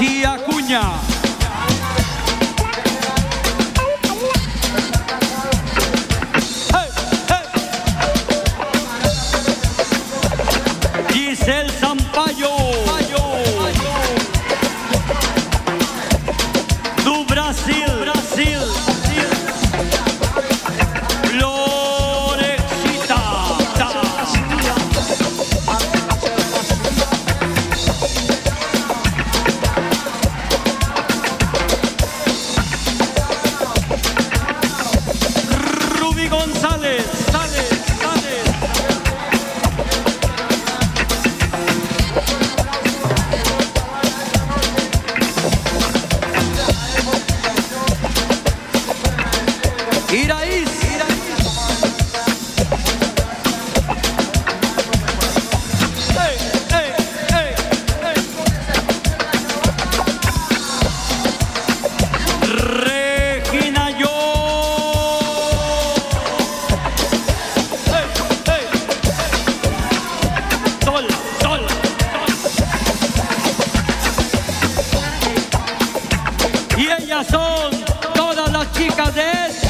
García Cuña. Do Brasil, Brasil. is ellas son todas las chicas de